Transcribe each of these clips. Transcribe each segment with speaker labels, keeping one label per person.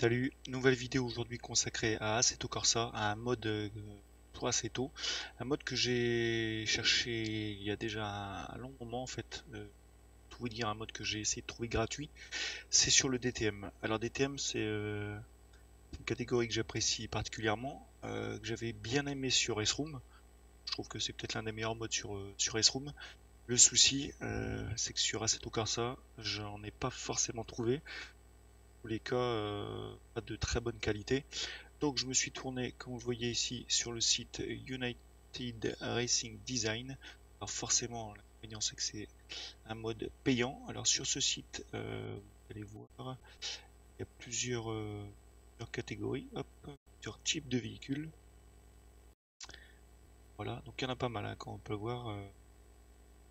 Speaker 1: Salut, nouvelle vidéo aujourd'hui consacrée à Assetto Corsa, à un mode euh, pour Assetto, un mode que j'ai cherché il y a déjà un, long moment en fait, euh, tout vous dire un mode que j'ai essayé de trouver gratuit, c'est sur le DTM. Alors DTM c'est euh, une catégorie que j'apprécie particulièrement, que j'avais bien aimé sur Race Room, je trouve que c'est peut-être l'un des meilleurs modes sur, sur Race Room. Le souci, c'est que sur Assetto Corsa, j'en ai pas forcément trouvé tous les cas euh, pas de très bonne qualité. Donc je me suis tourné, comme vous voyez ici, sur le site United Racing Design. Alors forcément, l'inconvénient c'est que c'est un mode payant. Alors sur ce site, euh, vous allez voir, il y a plusieurs, euh, catégories, hop, plusieurs types de véhicules. Voilà, donc il y en a pas mal, hein, on peut le voir,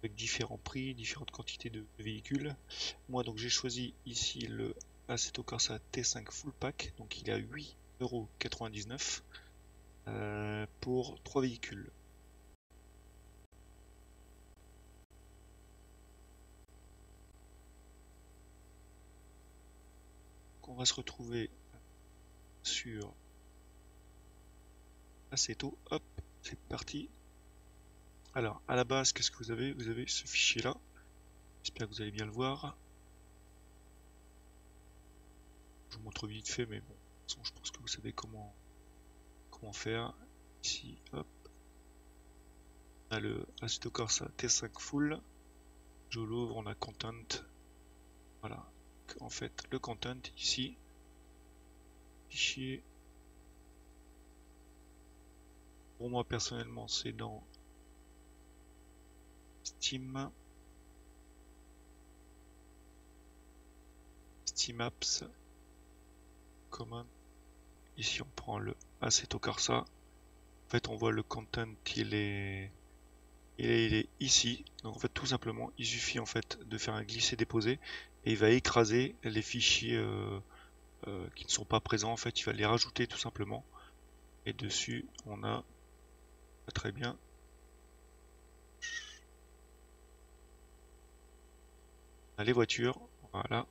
Speaker 1: avec différents prix, différentes quantités de véhicules. Moi donc j'ai choisi ici le Assetto Corsa T5 Full Pack, donc il est à 8,99€ euh, pour 3 véhicules. on va se retrouver sur Assetto, hop, c'est parti. Alors, à la base, qu'est-ce que vous avez? Vous avez ce fichier-là. J'espère que vous allez bien le voir. Je vous montre vite fait, mais bon, de toute façon, je pense que vous savez comment, comment faire. Ici, hop. On a le Assetto Corsa T5 Full. Je l'ouvre, on a Content. Voilà. En fait, le Content ici. Pour moi, personnellement, c'est dans Steam. Steam Apps Ici, on prend le Assetto Corsa. En fait, on voit le content, il est, il est, ici. Donc, en fait, tout simplement, il suffit en fait de faire un glisser-déposer et il va écraser les fichiers euh, euh, qui ne sont pas présents. En fait, il va les rajouter tout simplement. Et dessus, on a très bien les voitures. Voilà.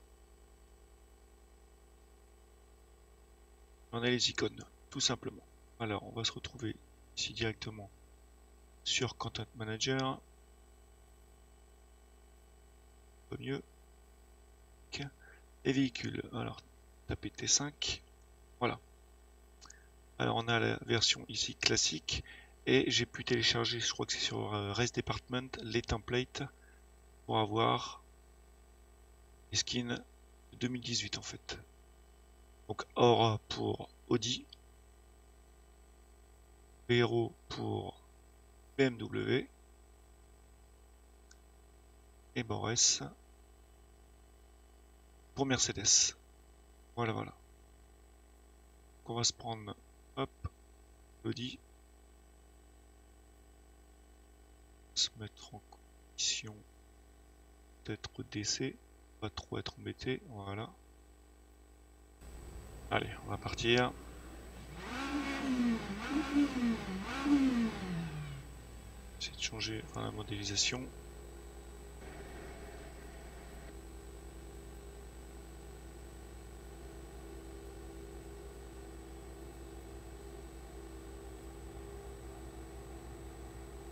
Speaker 1: on a les icônes, tout simplement. Alors, on va se retrouver ici directement sur Content Manager. Au mieux. Les véhicules. Alors, tapez T5. Voilà. Alors, on a la version ici classique. Et j'ai pu télécharger, je crois que c'est sur euh, Race Department, les templates pour avoir les skins 2018 en fait. Donc Aura pour Audi, Vero pour BMW et Boris pour Mercedes. Voilà, voilà. Donc on va se prendre, hop, Audi, se mettre en condition d'être DC, pas trop être embêté, voilà. Allez, on va partir. Essayer de changer la modélisation.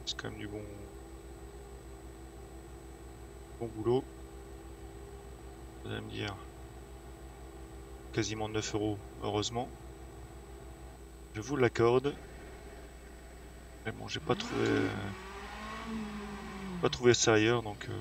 Speaker 1: C'est quand même du bon, bon boulot. Vous allez me dire quasiment 9 euros, heureusement. Je vous l'accorde. Mais bon, j'ai pas trouvé... Pas trouvé ça ailleurs, donc... Euh,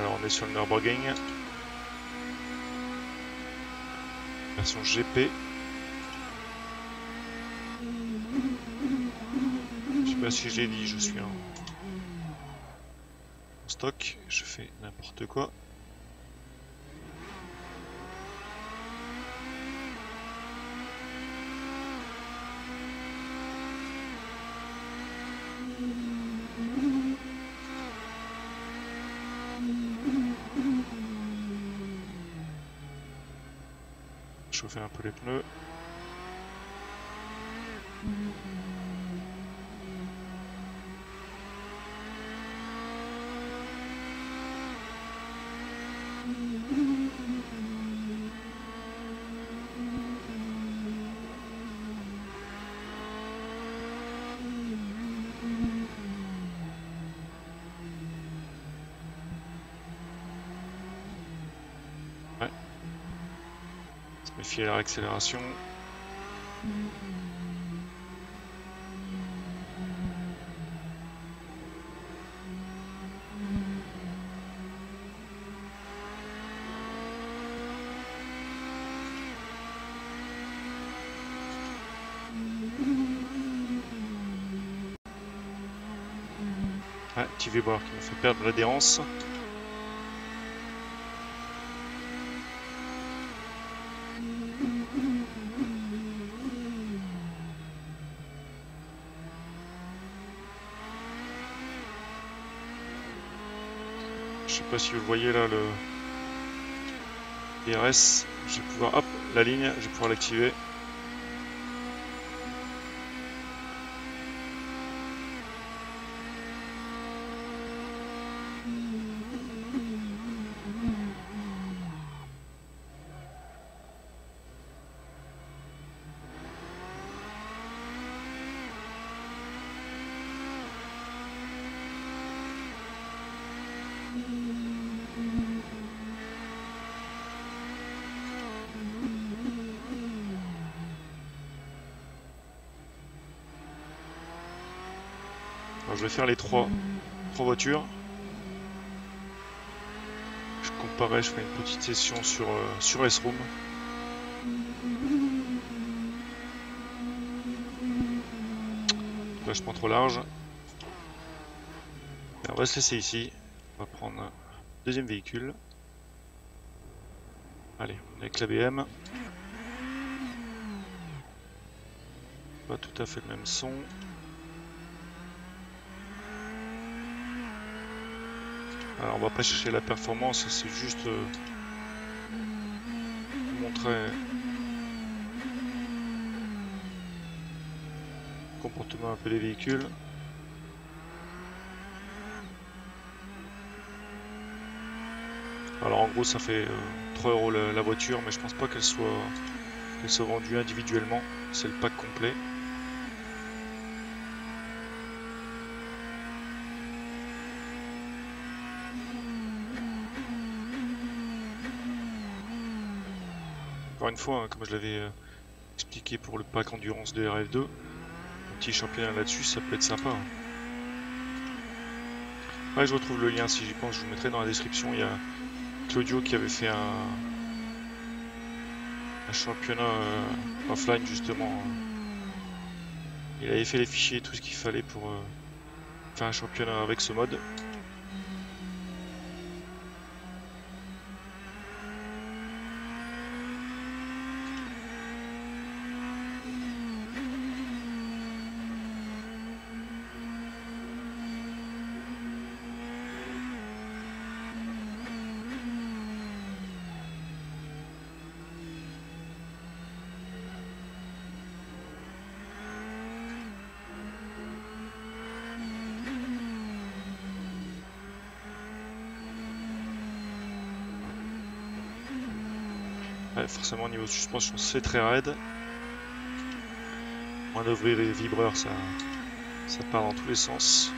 Speaker 1: Alors on est sur le Nürburgring. Version GP. Je Bah, si je l'ai dit, je suis en stock. Je fais n'importe quoi. Chauffer un peu les pneus. Méfier à la réaccélération. Ouais, petit vibreur qui me fait perdre l'adhérence. Sais pas si vous voyez là le DRS. Je vais pouvoir, hop, la ligne, je vais pouvoir l'activer. Alors, je vais faire les trois, trois voitures. Je comparerai, je ferai une petite session sur, euh, sur S-Room. Vachement trop large. On va se laisser ici. On va prendre un deuxième véhicule. Allez, avec la BM. Pas tout à fait le même son. Alors on va pas chercher la performance, c'est juste euh, montrer le comportement un peu des véhicules. Alors en gros ça fait euh, 3 euros la, voiture mais je pense pas qu'elle soit, qu'elle soit vendue individuellement, c'est le pack complet. Fois, hein, comme je l'avais euh, expliqué pour le pack endurance de RF2, un petit championnat là-dessus, ça peut être sympa. hein. Je retrouve le lien si j'y pense, je vous mettrai dans la description. Il y a Claudio qui avait fait un, championnat euh, offline justement. Il avait fait les fichiers, tout ce qu'il fallait pour euh, faire un championnat avec ce mode. Forcément, au niveau suspension, c'est très raide. Manœuvrer les vibreurs, ça, ça part dans tous les sens.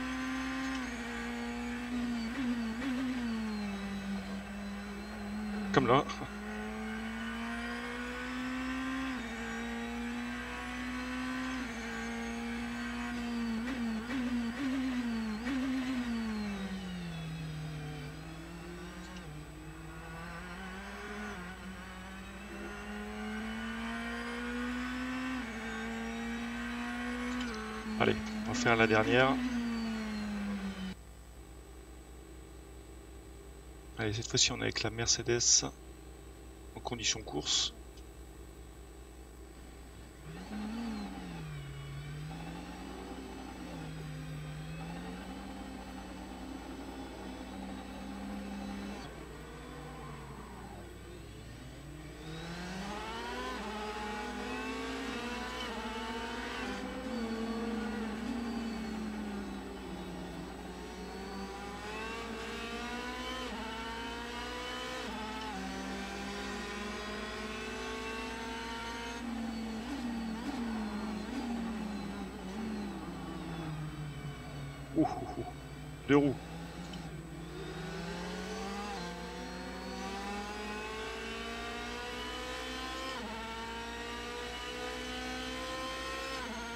Speaker 1: Comme là. Allez, on va faire la dernière. Allez, cette fois-ci on est avec la Mercedes en condition course. Deux roues.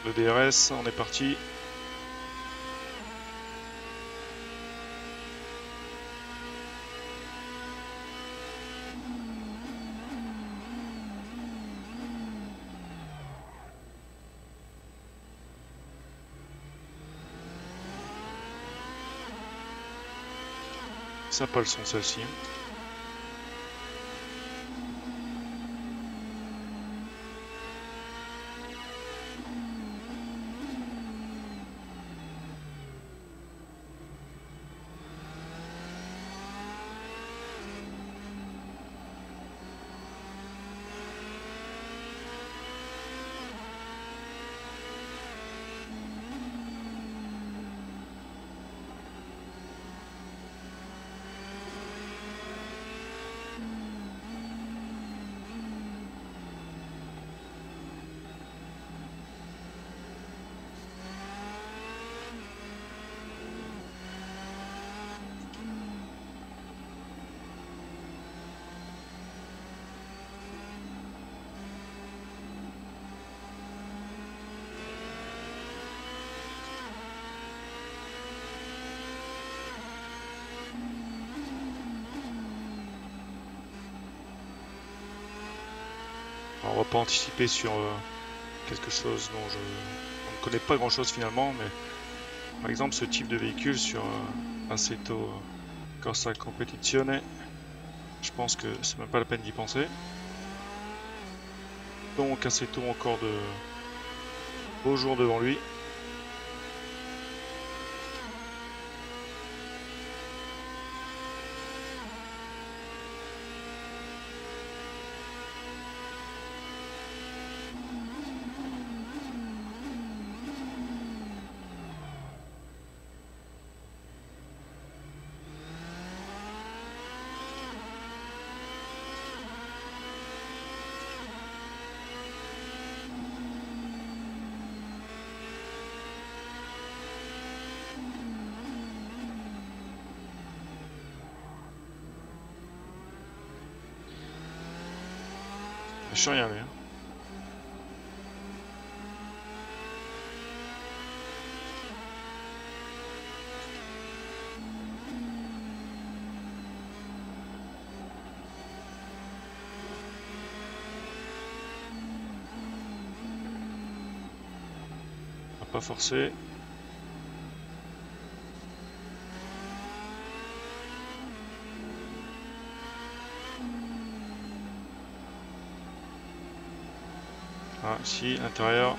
Speaker 1: Le DRS, on est parti. Sympa le son celle-ci. On va pas anticiper sur euh, quelque chose dont je on ne connais pas grand chose finalement, mais par exemple ce type de véhicule sur euh, Assetto Corsa Competizione, je pense que c'est même pas la peine d'y penser. Donc Assetto encore de beaux jours devant lui. Je suis rien lui. hein. Va pas forcer. Si, intérieur.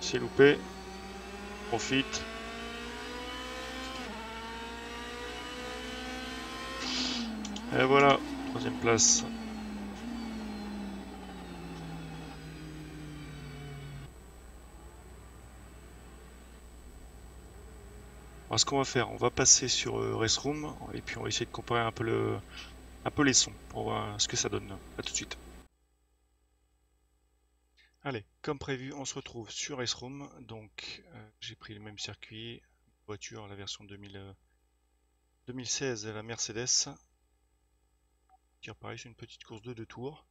Speaker 1: C'est loupé. Profite. Et voilà, troisième place. Alors, ce qu'on va faire, on va passer sur euh, Race Room et puis on va essayer de comparer un peu le, un peu les sons pour voir ce que ça donne. A tout de suite. Allez, comme prévu, on se retrouve sur Race Room. Donc, euh, j'ai pris le même circuit, voiture, la version 2000, euh, 2016, la Mercedes. Qui pareil, c'est une petite course de deux tours.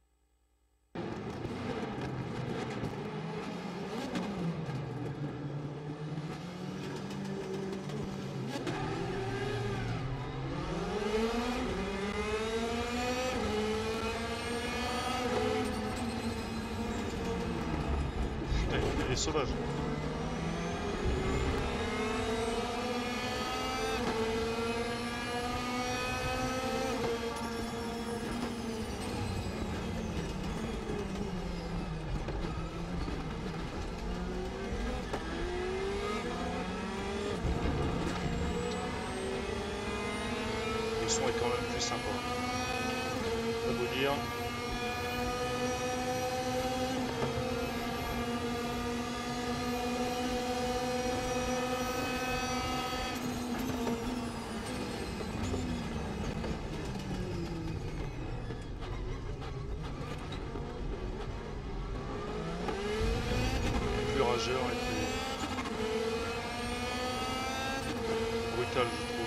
Speaker 1: Le son est quand même plus sympa. Ça vous dire. Plus rageur et brutal, je trouve.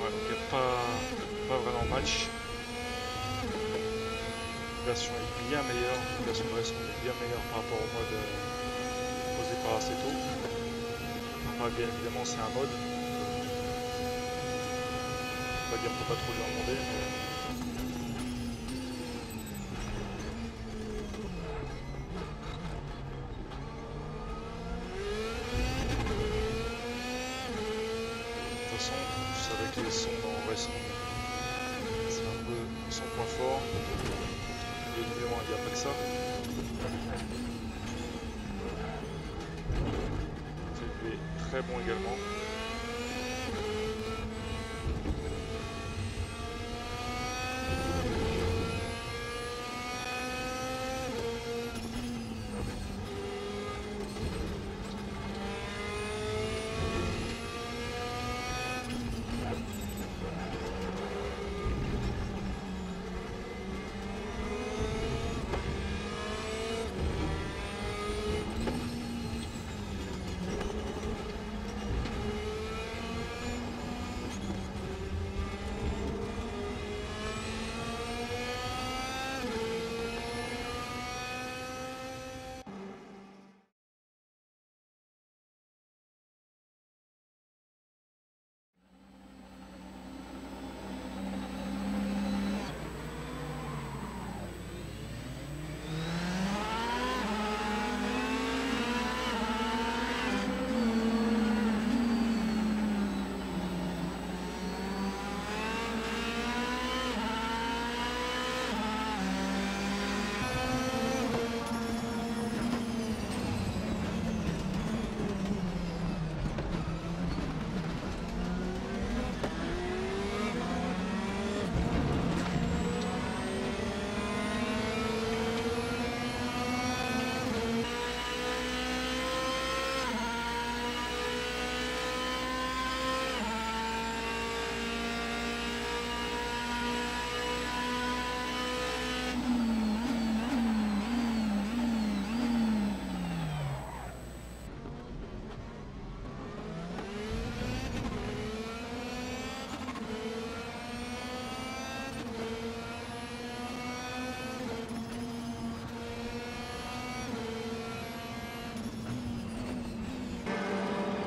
Speaker 1: Ouais, donc il n'y a pas, pas vraiment match. Est bien meilleure, la version de Respawn est bien meilleure par rapport au mode euh, proposé par Aceto. Enfin, bien évidemment, c'est un mode. On va dire qu'on peut pas trop lui en demander, mais. C'est très bon également.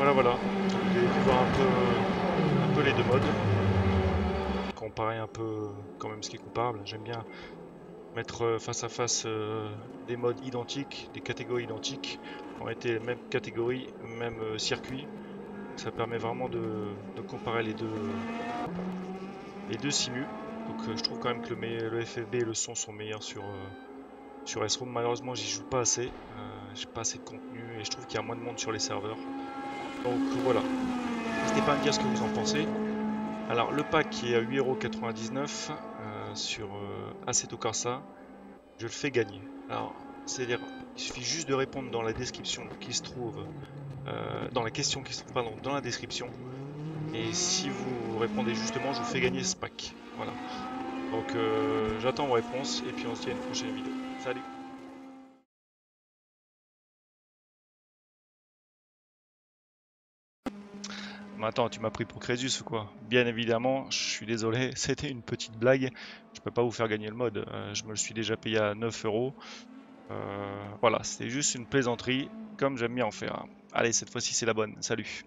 Speaker 1: Voilà, voilà. Vous avez pu voir un peu, les deux modes. Comparer un peu quand même ce qui est comparable. J'aime bien mettre euh, face à face euh, des modes identiques, des catégories identiques, en été même catégorie, même euh, circuit. Ça permet vraiment de, comparer les deux, les deux simus. Donc euh, je trouve quand même que le, FFB et le son sont meilleurs sur, sur S-ROM. Malheureusement j'y joue pas assez, j'ai pas assez de contenu et je trouve qu'il y a moins de monde sur les serveurs. Donc voilà. N'hésitez pas à me dire ce que vous en pensez. Alors le pack qui est à 8,99€ euh, sur euh, Corsa. je le fais gagner. Alors, c'est-à-dire, il suffit juste de répondre dans la description qui se trouve, euh, dans la question qui se trouve, pardon, dans la description. Et si vous répondez justement, je vous fais gagner ce pack. Voilà. Donc, euh, j'attends vos réponses et puis on se dit à une prochaine vidéo. Salut attends, tu m'as pris pour Crésus ou quoi? Bien évidemment, je suis désolé, c'était une petite blague. Je peux pas vous faire gagner le mode. Euh, je me le suis déjà payé à 9 euros. Euh, voilà, c'était juste une plaisanterie, comme j'aime bien en faire. Allez, cette fois-ci c'est la bonne. Salut